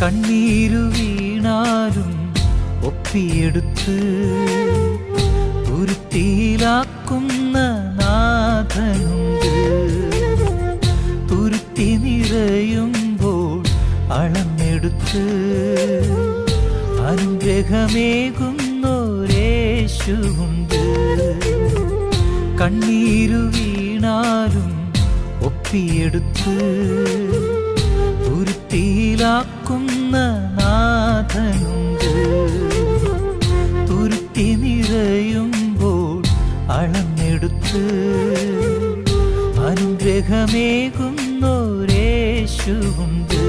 കണ്ണീരു വീണാലും ഒപ്പിയെടുത്ത് തുരുത്തിയിലാക്കുന്ന നാഥനുണ്ട്. തുരുത്തി നിറയുമ്പോൾ അളന്നെടുത്ത് അനുഗ്രഹമേകുന്നോരേശുണ്ട് കണ്ണീരു വീണാലും ഒപ്പിയെടുത്ത് തുരുത്തിയിലാക്കുന്ന നാഥനുണ്ട്. തുരുത്തി നിറയുമ്പോൾ അളന്നെടുത്ത് അനുഗ്രഹമേകുന്നോരേശുണ്ട്